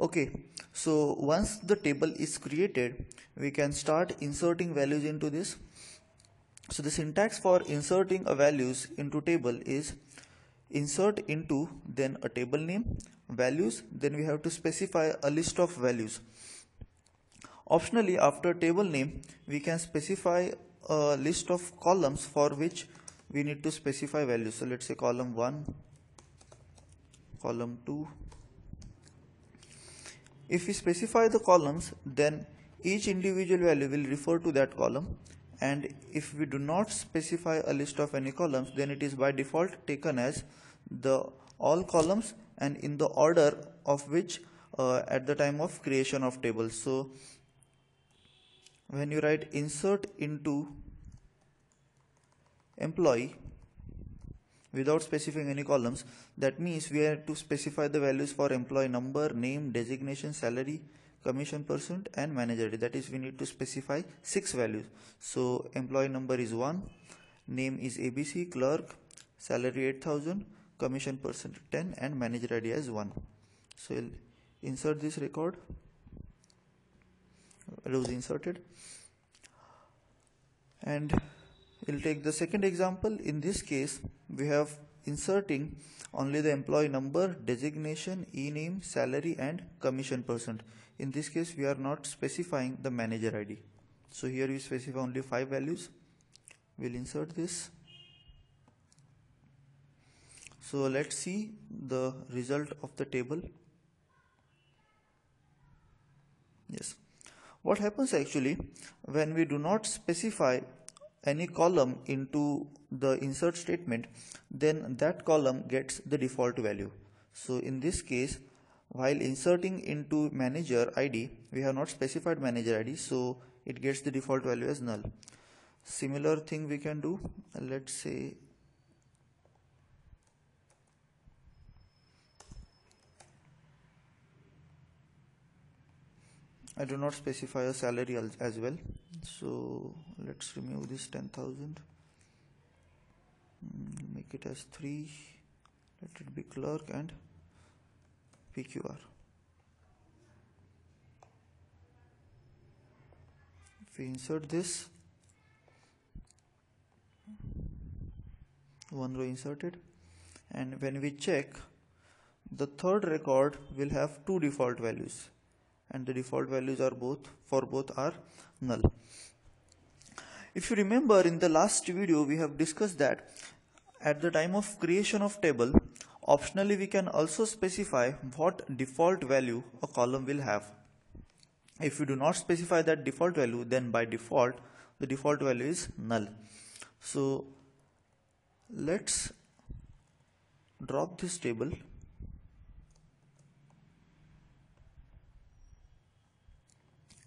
Okay, so once the table is created, we can start inserting values into this. So the syntax for inserting a values into table is insert into then a table name values then we have to specify a list of values optionally after table name we can specify a list of columns for which we need to specify values so let's say column 1 column 2 if we specify the columns then each individual value will refer to that column. And if we do not specify a list of any columns then it is by default taken as the all columns and in the order of which uh, at the time of creation of table. So when you write insert into employee without specifying any columns that means we have to specify the values for employee number name designation salary commission percent and manager ID. that is we need to specify six values. So employee number is 1 name is abc clerk salary 8000 commission percent 10 and manager id as 1 so we'll insert this record. Rows inserted. And we'll take the second example. In this case we have inserting only the employee number designation e-name salary and commission percent. In this case we are not specifying the manager id so here we specify only five values. We'll insert this. So let's see the result of the table. Yes. What happens actually when we do not specify any column into the insert statement then that column gets the default value. So in this case while inserting into manager id we have not specified manager id so it gets the default value as null. Similar thing we can do. Let's say I do not specify a salary as well. So let's remove this 10,000 hmm, make it as 3 let it be clerk and PQR. If we insert this, one row inserted. And when we check the third record will have two default values and the default values are both for both are null if you remember in the last video we have discussed that at the time of creation of table Optionally, we can also specify what default value a column will have. If you do not specify that default value, then by default, the default value is null. So let's drop this table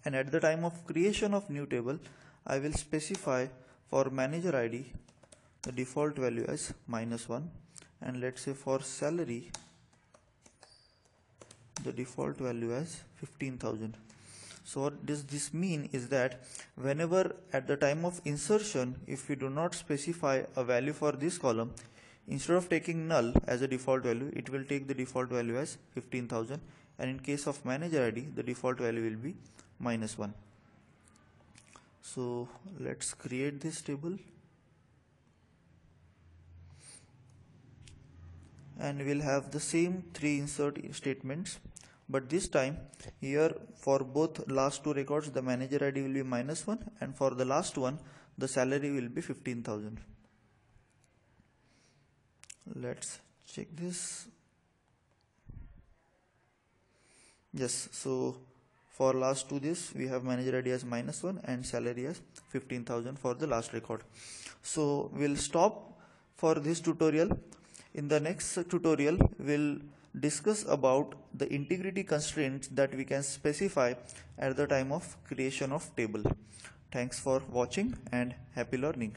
and at the time of creation of new table I will specify for manager ID the default value as minus 1 and let's say for salary the default value as 15000 so what does this mean is that whenever at the time of insertion if we do not specify a value for this column instead of taking null as a default value it will take the default value as 15000 and in case of manager id the default value will be minus 1 so let's create this table. And we'll have the same three insert statements but this time here for both last two records the manager id will be minus 1 and for the last one the salary will be 15000 let's check this yes so for last two this we have manager id as minus 1 and salary as 15000 for the last record so we'll stop for this tutorial in the next tutorial, we'll discuss about the integrity constraints that we can specify at the time of creation of table. Thanks for watching and happy learning.